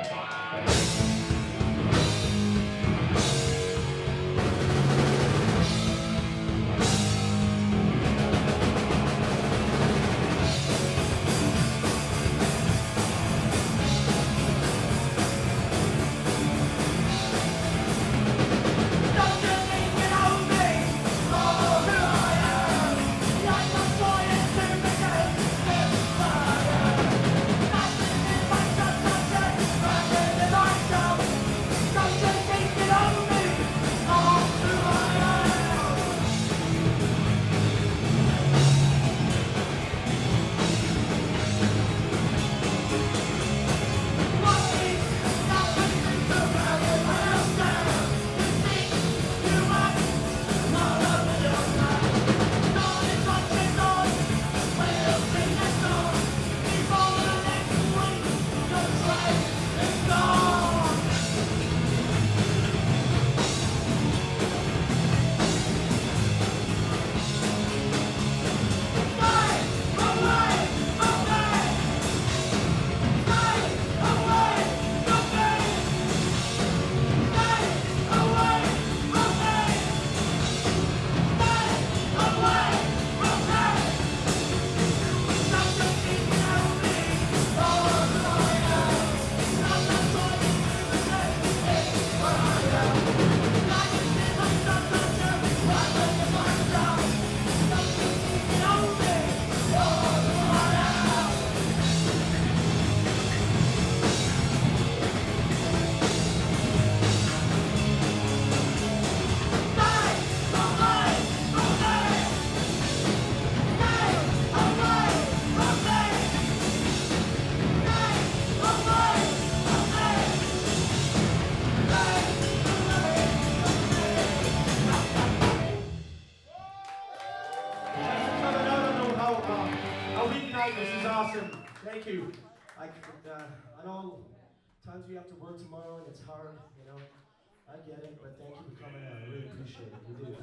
Thank you. I, uh, I know times we have to work tomorrow and it's hard, you know. I get it, but thank you for coming out. I really appreciate it. We do.